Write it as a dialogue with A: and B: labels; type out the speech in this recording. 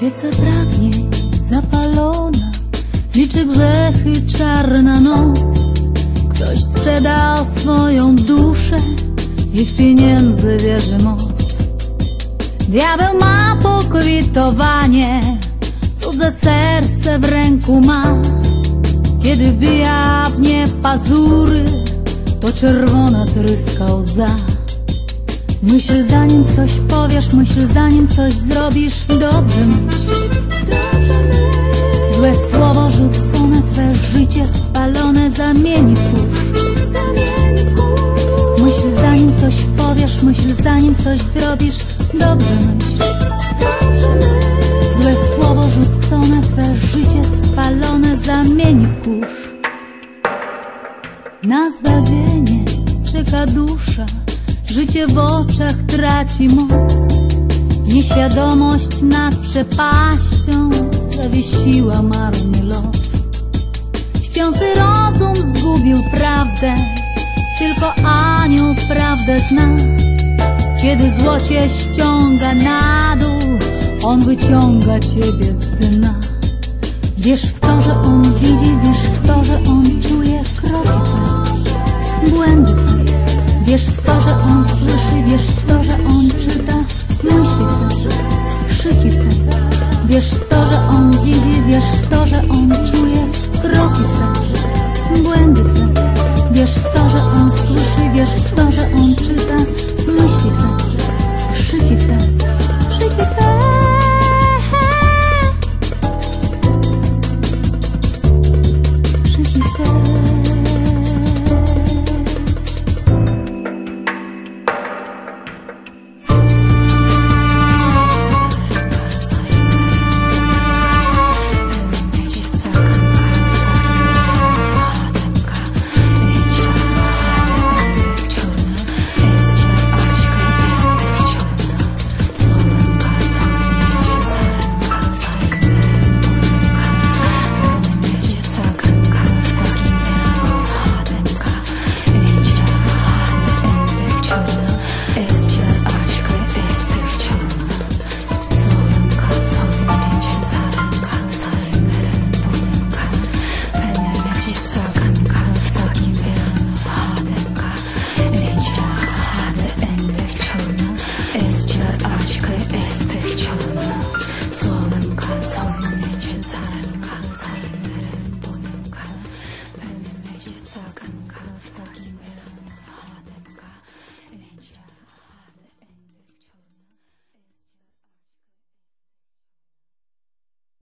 A: Świeca pragnie zapalona Liczy grzechy czarna noc. Ktoś sprzedał swoją duszę I w pieniędzy wierzy moc. Diabeł ma pokwitowanie Cudze serce w ręku ma. Kiedy wbija w nie pazury To czerwona tryska łza Myśl zanim coś powiesz, myśl zanim coś zrobisz. Dobrze myśl, Złe słowo rzucone, twe życie spalone Zamieni w kurz, Myśl zanim coś powiesz, myśl zanim coś zrobisz. Dobrze myśl. Złe słowo rzucone, twe życie spalone Zamieni w kurz. Na zbawienie czeka dusza, życie w oczach traci moc. Nieświadomość nad przepaścią zawiesiła marny los. Śpiący rozum zgubił prawdę, tylko anioł prawdę zna. Kiedy zło cię ściąga na dół, on wyciąga ciebie z dna. Wiesz Wiesz to, że on słyszy, wiesz to, że on czyta myśli twoje, krzyki twoje. Wiesz